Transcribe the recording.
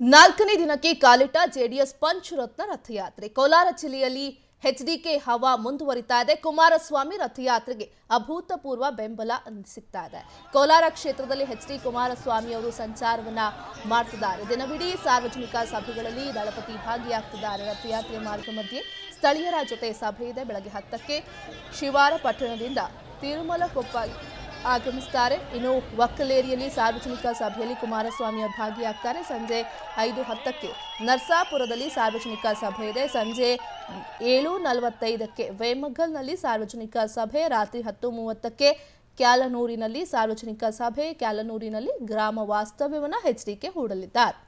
ನಾಲ್ಕನೇ ದಿನಕ್ಕೆ ಕಾಲಿಟ್ಟ ಜೆಡಿಎಸ್ ಪಂಚರತ್ನ ರಥಯಾತ್ರೆ. ಕೋಲಾರ ಜಿಲ್ಲೆಯಲ್ಲಿ ಎಚ್ಡಿಕೆ ಹವಾ ಮುಂದುವರಿತಾ ಇದೆ. ಕುಮಾರಸ್ವಾಮಿ ರಥಯಾತ್ರೆಗೆ ಅಭೂತಪೂರ್ವ ಬೆಂಬಲ ಸಿಗ್ತಾ ಇದೆ. ಕೋಲಾರ ಕ್ಷೇತ್ರದಲ್ಲಿ ಎಚ್ ಡಿ ಕುಮಾರಸ್ವಾಮಿ ಅವರು ಸಂಚಾರವನ್ನ ಮಾಡ್ತಿದ್ದಾರೆ. ದಿನವಿಡೀ ಸಾರ್ವಜನಿಕ ಸಭೆಗಳಲ್ಲಿ ದಳಪತಿ ಭಾಗಿಯಾಗ್ತಿದ್ದಾರೆ. ರಥಯಾತ್ರೆ ಮಾರ್ಗ ಮಧ್ಯೆ ಸ್ಥಳೀಯರ ಜೊತೆ ಸಭೆ ಇದೆ. ಬೆಳಗ್ಗೆ ಹತ್ತಕ್ಕೆ ಶಿವಾರ ಪಟ್ಟಣದಿಂದ ತಿರುಮಲಕೊಪ್ಪ ಆಗಮಿಸ್ತಾರೆ. ಇನ್ನು ಒಕ್ಕಲೇರಿಯಲ್ಲಿ ಸಾರ್ವಜನಿಕ ಸಭೆಯಲ್ಲಿ ಕುಮಾರಸ್ವಾಮಿ ಭಾಗಿಯಾಗ್ತಾರೆ. ಸಂಜೆ ಐದು ಹತ್ತಕ್ಕೆ ನರ್ಸಾಪುರದಲ್ಲಿ ಸಾರ್ವಜನಿಕ ಸಭೆ ಇದೆ. ಸಂಜೆ ಏಳು ನಲವತ್ತೈದಕ್ಕೆ ವೇಮಗಲ್ನಲ್ಲಿ ಸಾರ್ವಜನಿಕ ಸಭೆ, ರಾತ್ರಿ ಹತ್ತು ಮೂವತ್ತಕ್ಕೆ ಕ್ಯಾಲನೂರಿನಲ್ಲಿ ಸಾರ್ವಜನಿಕ ಸಭೆ, ಕ್ಯಾಲನೂರಿನಲ್ಲಿ ಗ್ರಾಮ ವಾಸ್ತವ್ಯವನ್ನು ಎಚ್ಡಿಕೆ ಹೂಡಲಿದ್ದಾರೆ.